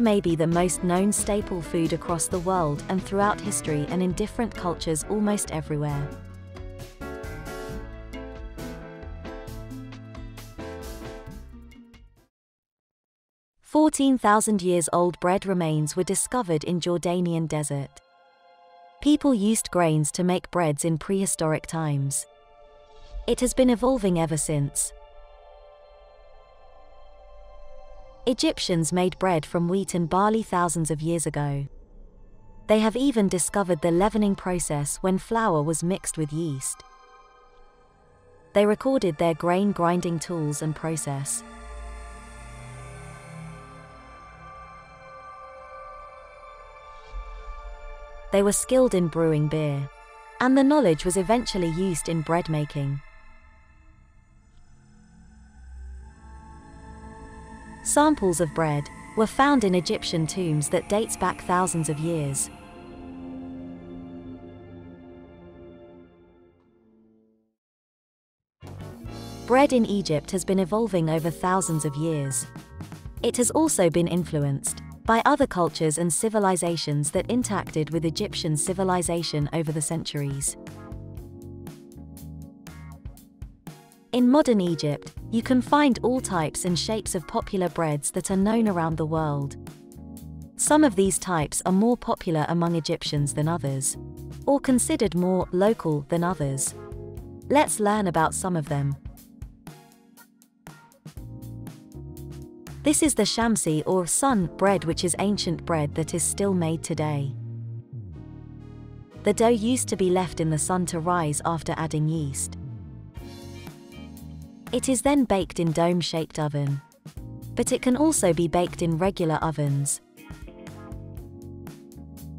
May be the most known staple food across the world and throughout history and in different cultures almost everywhere. Fourteen thousand years old bread remains were discovered in Jordanian desert. People used grains to make breads in prehistoric times. It has been evolving ever since. Egyptians made bread from wheat and barley thousands of years ago. They have even discovered the leavening process when flour was mixed with yeast. They recorded their grain grinding tools and process. They were skilled in brewing beer, and the knowledge was eventually used in bread making. Samples of bread were found in Egyptian tombs that dates back thousands of years. Bread in Egypt has been evolving over thousands of years. It has also been influenced by other cultures and civilizations that interacted with Egyptian civilization over the centuries. In modern Egypt, you can find all types and shapes of popular breads that are known around the world. Some of these types are more popular among Egyptians than others, or considered more local than others. Let's learn about some of them. This is the shamsi or sun bread which is ancient bread that is still made today. The dough used to be left in the sun to rise after adding yeast. It is then baked in dome-shaped oven. But it can also be baked in regular ovens.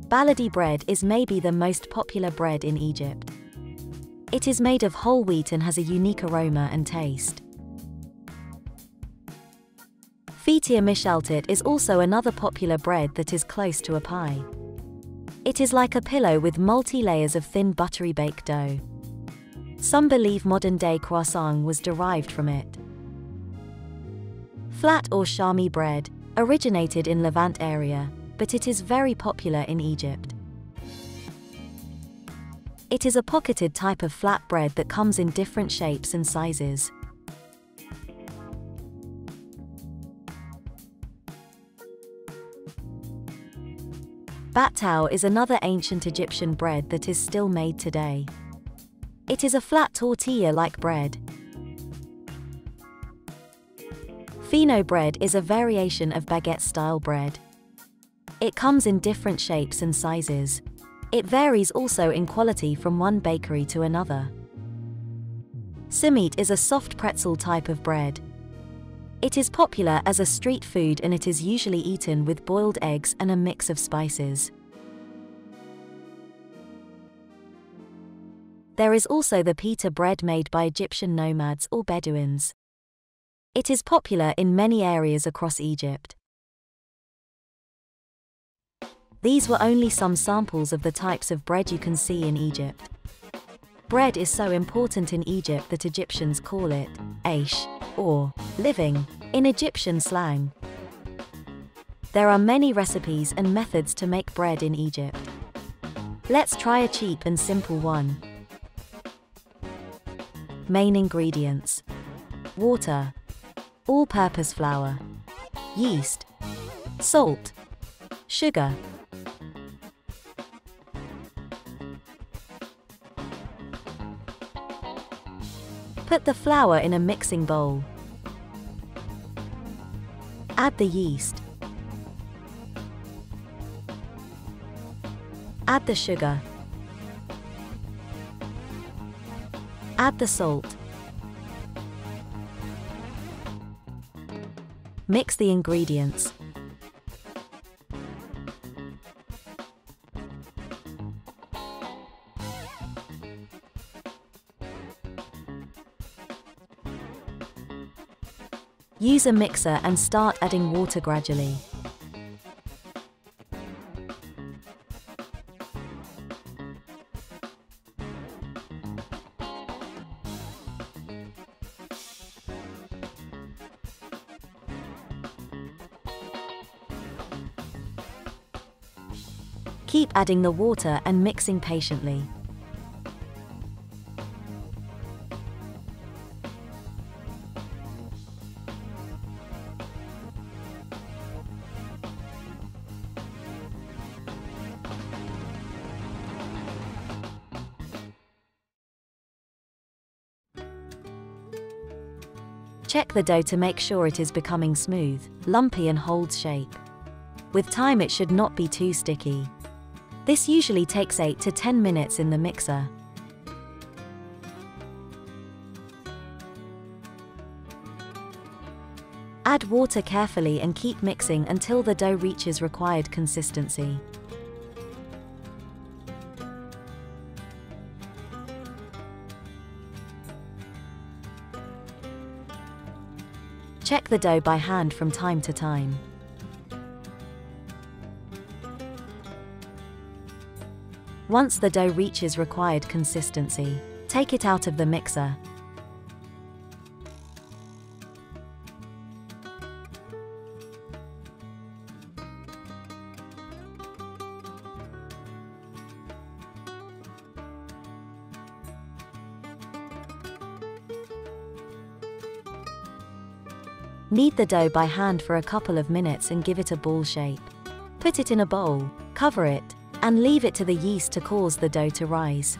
Baladi bread is maybe the most popular bread in Egypt. It is made of whole wheat and has a unique aroma and taste. Feteer meshaltet is also another popular bread that is close to a pie. It is like a pillow with multi-layers of thin buttery baked dough. Some believe modern-day croissant was derived from it. Flat or Shami bread originated in Levant area, but it is very popular in Egypt. It is a pocketed type of flat bread that comes in different shapes and sizes. Battao is another ancient Egyptian bread that is still made today. It is a flat tortilla-like bread. Fino bread is a variation of baguette-style bread. It comes in different shapes and sizes. It varies also in quality from one bakery to another. Simit is a soft pretzel type of bread. It is popular as a street food and it is usually eaten with boiled eggs and a mix of spices. There is also the pita bread made by Egyptian nomads or Bedouins. It is popular in many areas across Egypt. These were only some samples of the types of bread you can see in Egypt. Bread is so important in Egypt that Egyptians call it aish, or living, in Egyptian slang. There are many recipes and methods to make bread in Egypt. Let's try a cheap and simple one. Main ingredients Water, all purpose flour, yeast, salt, sugar. Put the flour in a mixing bowl. Add the yeast. Add the sugar. Add the salt. Mix the ingredients. Use a mixer and start adding water gradually. Keep adding the water and mixing patiently. Check the dough to make sure it is becoming smooth, lumpy and holds shape. With time it should not be too sticky. This usually takes 8 to 10 minutes in the mixer. Add water carefully and keep mixing until the dough reaches required consistency. Check the dough by hand from time to time. Once the dough reaches required consistency, take it out of the mixer. Knead the dough by hand for a couple of minutes and give it a ball shape. Put it in a bowl, cover it, and leave it to the yeast to cause the dough to rise.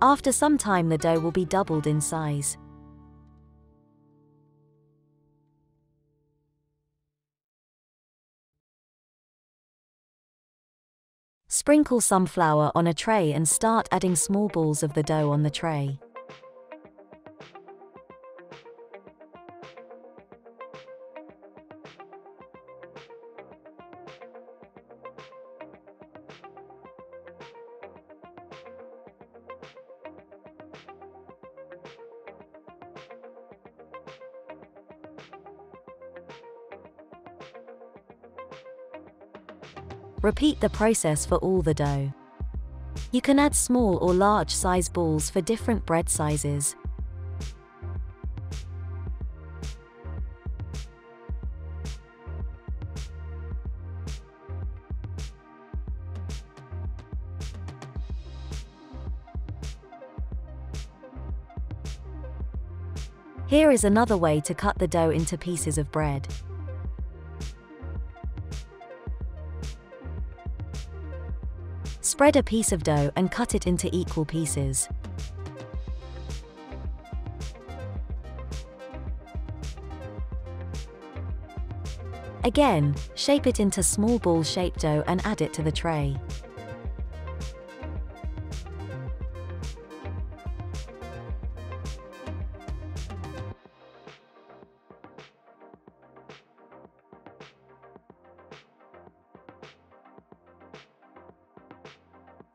After some time the dough will be doubled in size. Sprinkle some flour on a tray and start adding small balls of the dough on the tray. Repeat the process for all the dough. You can add small or large size balls for different bread sizes. Here is another way to cut the dough into pieces of bread. Spread a piece of dough and cut it into equal pieces. Again, shape it into small ball-shaped dough and add it to the tray.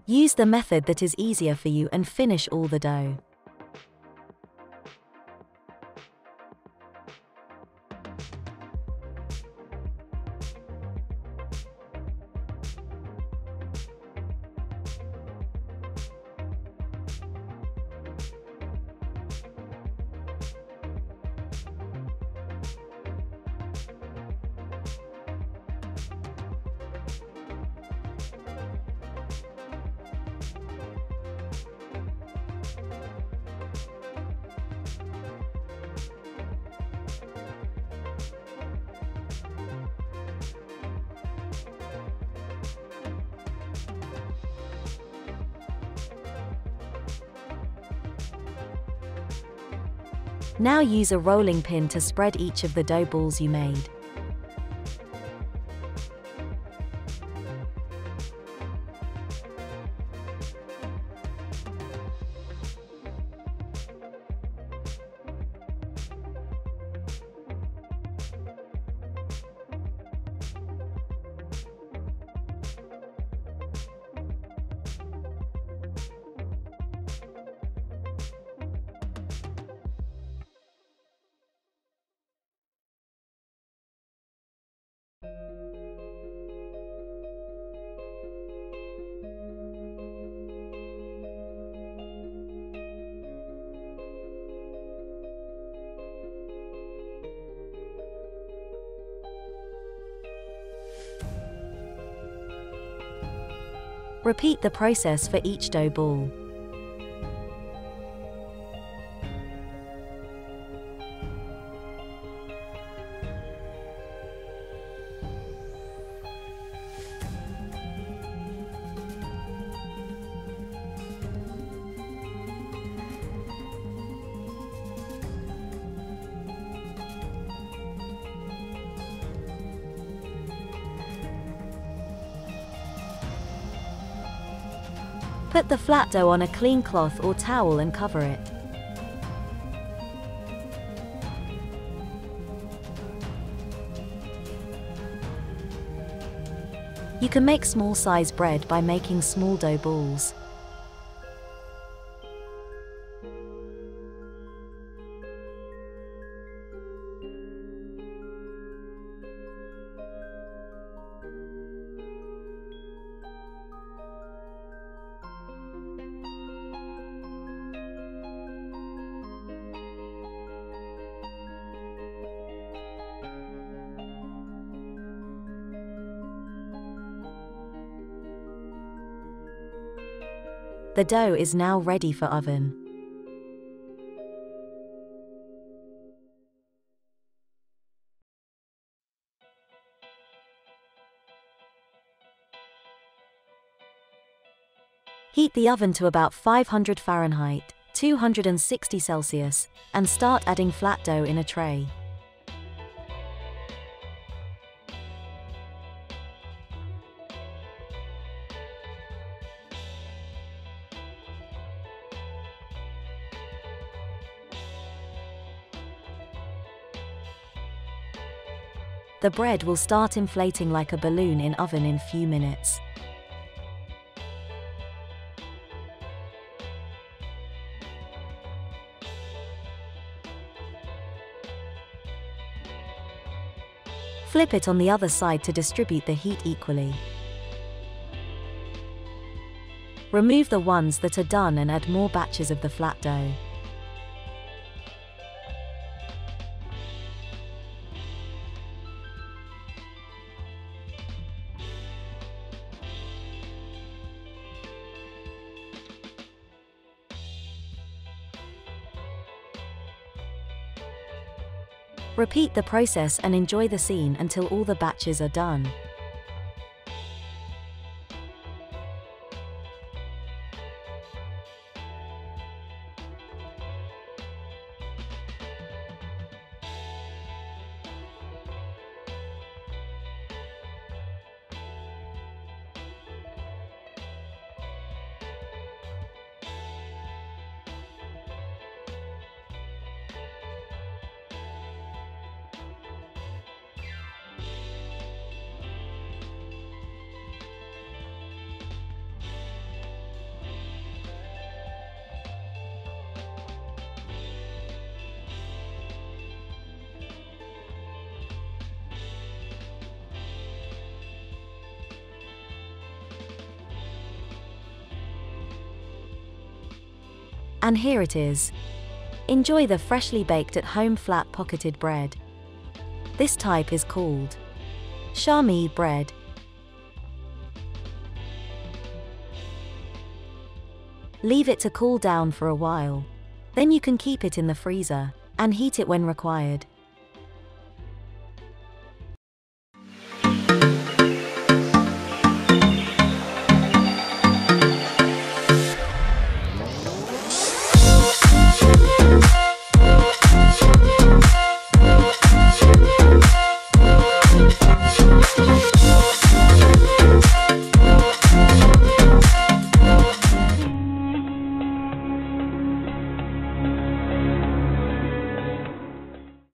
Use the method that is easier for you and finish all the dough. Now use a rolling pin to spread each of the dough balls you made. Repeat the process for each dough ball. Put the flat dough on a clean cloth or towel and cover it. You can make small size bread by making small dough balls. The dough is now ready for oven. Heat the oven to about 500 Fahrenheit, 260 Celsius, and start adding flat dough in a tray. The bread will start inflating like a balloon in oven in few minutes. Flip it on the other side to distribute the heat equally. Remove the ones that are done and add more batches of the flat dough. Repeat the process and enjoy the scene until all the batches are done. And here it is. Enjoy the freshly baked at home flat pocketed bread. This type is called Shami bread. Leave it to cool down for a while. Then you can keep it in the freezer and heat it when required.